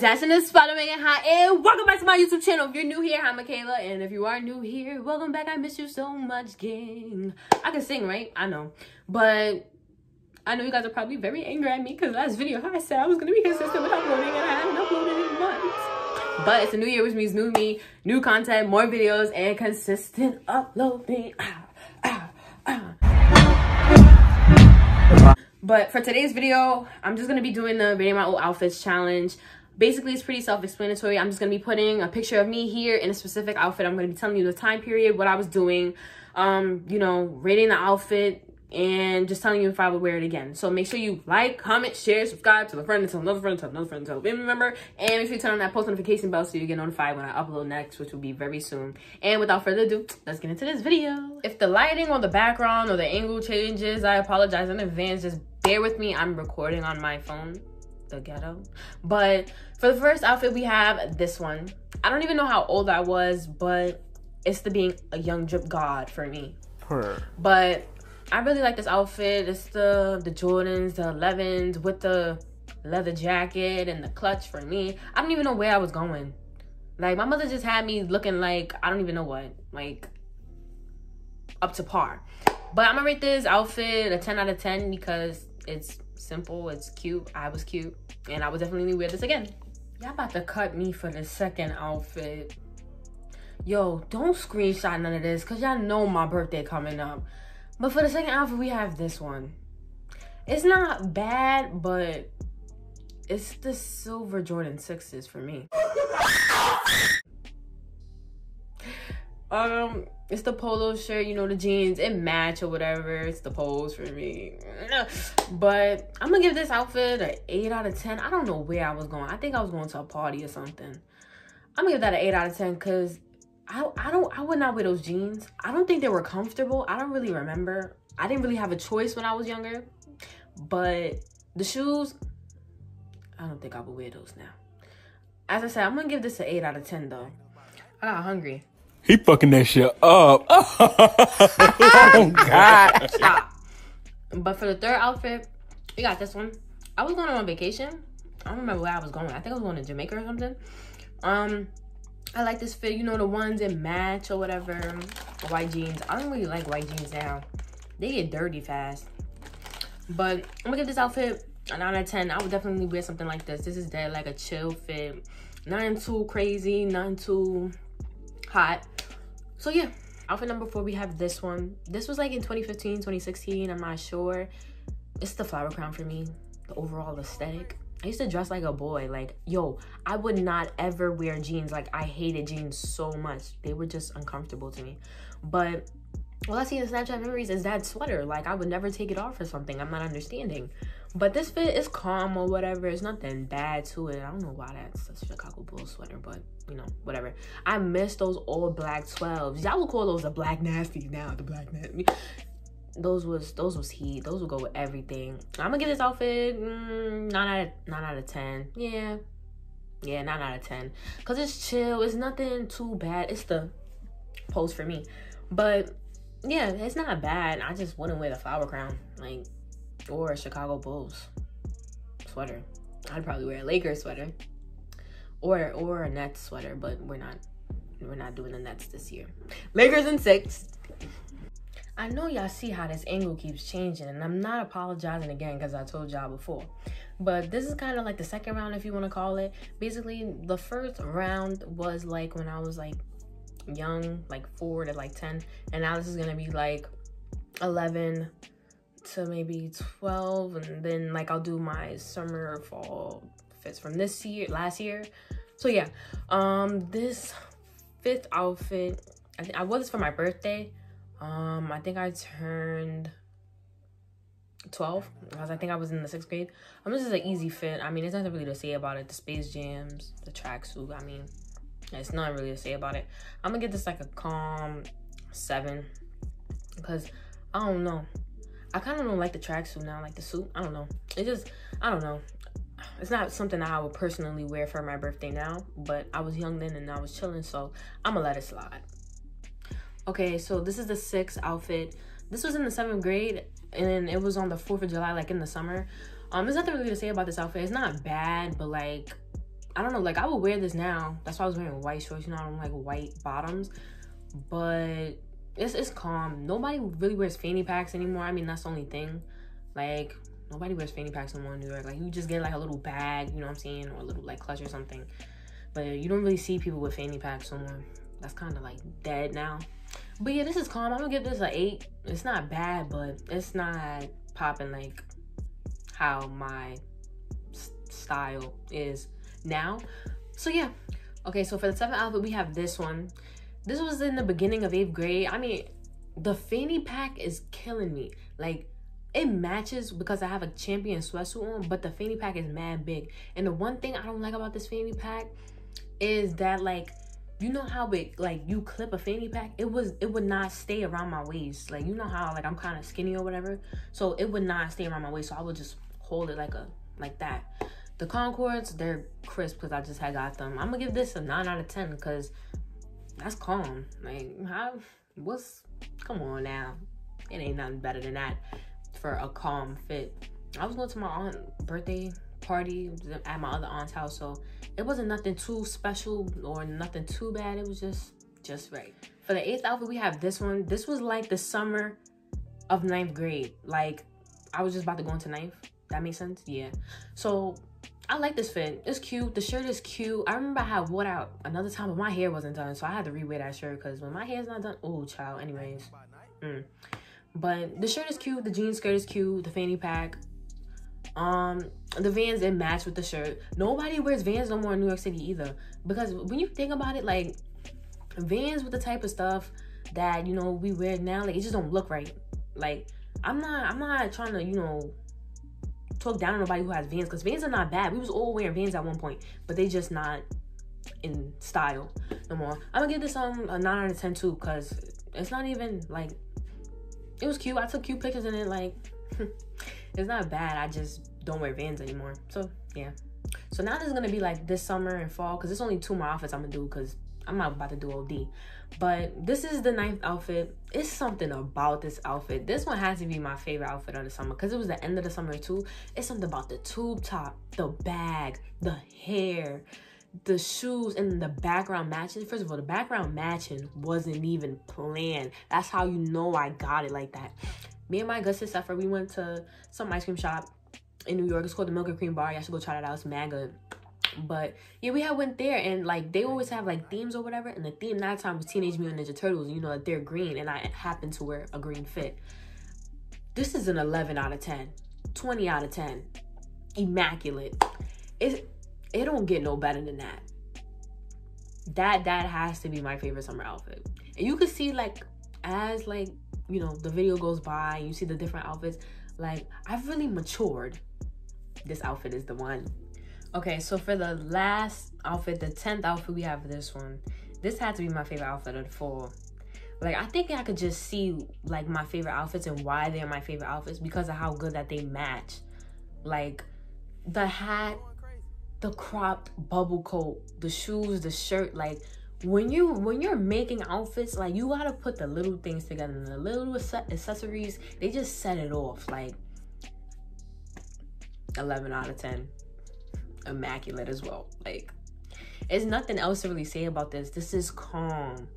Kardashian is Spider Megan Hi and welcome back to my YouTube channel. If you're new here, I'm Makayla, and if you are new here, welcome back. I miss you so much, gang. I can sing, right? I know, but I know you guys are probably very angry at me because last video I said I was gonna be consistent with uploading, and I haven't uploaded in months. But it's a new year, which means new me, new content, more videos, and consistent uploading. Ah, ah, ah. But for today's video, I'm just gonna be doing the rating my old outfits challenge basically it's pretty self-explanatory i'm just going to be putting a picture of me here in a specific outfit i'm going to be telling you the time period what i was doing um you know rating the outfit and just telling you if I would wear it again. So make sure you like, comment, share, subscribe, tell a friend, tell another friend, tell another friend, tell a family member, and make sure you turn on that post notification bell so you get notified when I upload next, which will be very soon. And without further ado, let's get into this video. If the lighting or the background or the angle changes, I apologize in advance. Just bear with me. I'm recording on my phone the ghetto. But for the first outfit, we have this one. I don't even know how old I was, but it's the being a young drip god for me. Her. But I really like this outfit. It's the the Jordans, the 11s with the leather jacket and the clutch for me. I don't even know where I was going. Like my mother just had me looking like I don't even know what, like up to par. But I'm gonna rate this outfit a 10 out of 10 because it's simple, it's cute. I was cute, and I would definitely wear this again. Y'all about to cut me for the second outfit. Yo, don't screenshot none of this, because y'all know my birthday coming up. But for the second outfit, we have this one. It's not bad, but it's the silver Jordan 6s for me. Um, it's the polo shirt, you know, the jeans, it match or whatever. It's the pose for me. But I'm gonna give this outfit an 8 out of 10. I don't know where I was going. I think I was going to a party or something. I'm gonna give that an 8 out of 10 because I, I don't I would not wear those jeans. I don't think they were comfortable. I don't really remember. I didn't really have a choice when I was younger. But the shoes, I don't think I would wear those now. As I said, I'm gonna give this an 8 out of 10 though. I got hungry. He fucking that shit up. oh God. Stop. But for the third outfit, we got this one. I was going on vacation. I don't remember where I was going. I think I was going to Jamaica or something. Um, I like this fit. You know, the ones that match or whatever. White jeans. I don't really like white jeans now. They get dirty fast. But I'm gonna give this outfit a 9 out of 10. I would definitely wear something like this. This is dead like a chill fit. Nothing too crazy, nothing too hot. So yeah, outfit number four, we have this one. This was like in 2015, 2016, I'm not sure. It's the flower crown for me, the overall aesthetic. I used to dress like a boy. Like, yo, I would not ever wear jeans. Like, I hated jeans so much. They were just uncomfortable to me. But all I see in Snapchat memories is that sweater. Like, I would never take it off or something. I'm not understanding. But this fit is calm or whatever. It's nothing bad to it. I don't know why that's a Chicago Bulls sweater, but you know, whatever. I miss those old black 12s. Y'all will call those the black nasty now, the black nasty. Those was those was heat. Those would go with everything. I'm gonna give this outfit mm, nine out of nine out of ten. Yeah, yeah, nine out of ten. Cause it's chill. It's nothing too bad. It's the pose for me, but yeah, it's not bad. I just wouldn't wear the flower crown. Like or a Chicago Bulls sweater. I'd probably wear a Lakers sweater or or a Nets sweater, but we're not we're not doing the Nets this year. Lakers in six. I know y'all see how this angle keeps changing, and I'm not apologizing again because I told y'all before. But this is kind of like the second round, if you want to call it. Basically, the first round was like when I was like young, like four to like 10. And now this is going to be like 11 to maybe 12 and then like I'll do my summer or fall fits from this year last year. So yeah um this fifth outfit I, th- I wore this for my birthday. Um I think I turned 12 because I think I was in the sixth grade. Um this is an easy fit. I mean there's nothing really to say about it. The space jams the tracksuit I mean it's not really to say about it. I'm gonna get this like a calm seven because I don't know I kind of don't like the tracksuit now, like the suit. I don't know. It just, I don't know. It's not something I would personally wear for my birthday now, but I was young then and I was chilling, so I'm gonna let it slide. Okay, so this is the sixth outfit. This was in the seventh grade, and it was on the 4th of July, like in the summer. Um, There's nothing really to say about this outfit. It's not bad, but like, I don't know, like I would wear this now. That's why I was wearing white shorts. You know, I don't like white bottoms, but it's it's calm. Nobody really wears fanny packs anymore. I mean, that's the only thing. Like nobody wears fanny packs anymore in New York. Like you just get like a little bag, you know what I'm saying, or a little like clutch or something. But you don't really see people with fanny packs anymore. That's kind of like dead now. But yeah, this is calm. I'm gonna give this an eight. It's not bad, but it's not popping like how my style is now. So yeah. Okay, so for the seventh outfit, we have this one. This was in the beginning of eighth grade. I mean, the fanny pack is killing me. Like, it matches because I have a champion sweatsuit on, but the fanny pack is mad big. And the one thing I don't like about this fanny pack is that like you know how big like you clip a fanny pack it was it would not stay around my waist like you know how like i'm kind of skinny or whatever so it would not stay around my waist so i would just hold it like a like that the Concords, they're crisp because I just had got them. I'm gonna give this a 9 out of 10 because that's calm. Like, how, what's, come on now. It ain't nothing better than that for a calm fit. I was going to my aunt birthday party at my other aunt's house, so it wasn't nothing too special or nothing too bad. It was just, just right. For the eighth outfit, we have this one. This was like the summer of ninth grade. Like, I was just about to go into ninth. That makes sense? Yeah. So I like this fit. It's cute. The shirt is cute. I remember I had wore out another time, but my hair wasn't done, so I had to rewear that shirt because when my hair's not done, oh, child. Anyways, mm. but the shirt is cute. The jean skirt is cute. The fanny pack. Um, the Vans it match with the shirt. Nobody wears Vans no more in New York City either because when you think about it, like Vans with the type of stuff that you know we wear now, like it just don't look right. Like I'm not, I'm not trying to, you know talk down on nobody who has Vans because Vans are not bad. We was all wearing Vans at one point, but they just not in style no more. I'm gonna give this um a nine out of ten too because it's not even like it was cute. I took cute pictures in it. Like it's not bad. I just don't wear Vans anymore. So yeah. So now this is gonna be like this summer and fall because it's only two more outfits I'm gonna do because I'm not about to do OD. But this is the ninth outfit. It's something about this outfit. This one has to be my favorite outfit of the summer because it was the end of the summer too. It's something about the tube top, the bag, the hair, the shoes, and the background matching. First of all, the background matching wasn't even planned. That's how you know I got it like that. Me and my good sister, we went to some ice cream shop in New York. It's called the Milk and Cream Bar. Y'all should go try that out. It's mad good. But yeah, we had went there and like they always have like themes or whatever. And the theme that time was Teenage Mutant Ninja Turtles. You know, like they're green and I happen to wear a green fit. This is an 11 out of 10, 20 out of 10. Immaculate. It, it don't get no better than that. That that has to be my favorite summer outfit. And you can see like as like, you know, the video goes by, you see the different outfits, like I've really matured. This outfit is the one. Okay, so for the last outfit, the 10th outfit, we have this one. This had to be my favorite outfit of the fall. Like, I think I could just see, like, my favorite outfits and why they're my favorite outfits because of how good that they match. Like, the hat, the cropped bubble coat, the shoes, the shirt, like, when you when you're making outfits like you gotta put the little things together and the little accessories they just set it off like 11 out of 10 immaculate as well. Like, there's nothing else to really say about this. This is calm,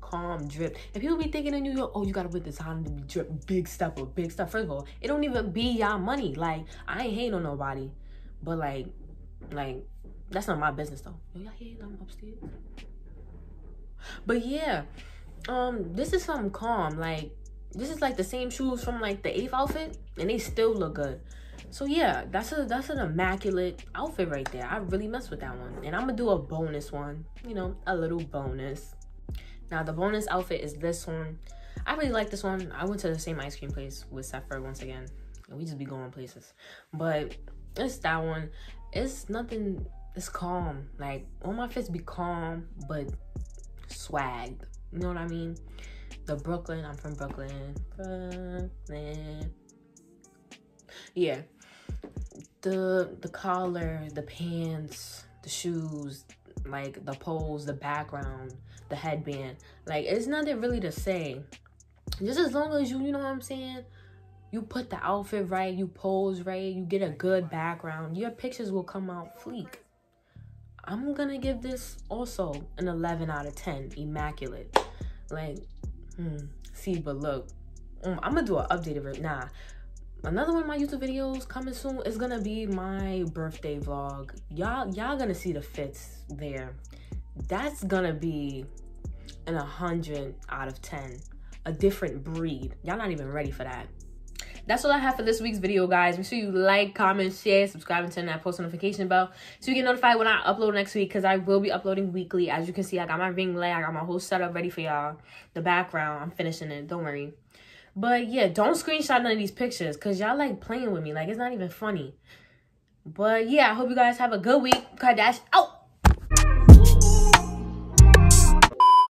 calm drip. And people be thinking in New York, oh, you gotta put this on to be drip, big stuff or big stuff. First of all, it don't even be y'all money. Like, I ain't hating on nobody, but like, like that's not my business though. Y'all hear I'm upstairs. But yeah, um, this is something calm. Like, this is like the same shoes from like the eighth outfit, and they still look good. So yeah, that's a that's an immaculate outfit right there. I really mess with that one. And I'm gonna do a bonus one, you know, a little bonus. Now the bonus outfit is this one. I really like this one. I went to the same ice cream place with Sephora once again. And we just be going places. But it's that one. It's nothing it's calm. Like all my fits be calm but swagged. You know what I mean? The Brooklyn, I'm from Brooklyn. Brooklyn. Yeah the the collar, the pants, the shoes, like the pose, the background, the headband. Like it's nothing really to say. Just as long as you, you know what I'm saying, you put the outfit right, you pose right, you get a good background, your pictures will come out fleek. I'm gonna give this also an 11 out of 10. Immaculate. Like, hmm. See, but look, um, I'm gonna do an updated version. Nah, another one of my YouTube videos coming soon is gonna be my birthday vlog. Y'all, y'all gonna see the fits there. That's gonna be an 100 out of 10. A different breed. Y'all not even ready for that that's all I have for this week's video, guys. Make sure you like, comment, share, subscribe, and turn that post notification bell so you get notified when I upload next week because I will be uploading weekly. As you can see, I got my ring light. I got my whole setup ready for y'all. The background, I'm finishing it. Don't worry. But yeah, don't screenshot none of these pictures because y'all like playing with me. Like, it's not even funny. But yeah, I hope you guys have a good week. Kardashian out.